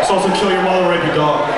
It's also kill your mother, rape your dog.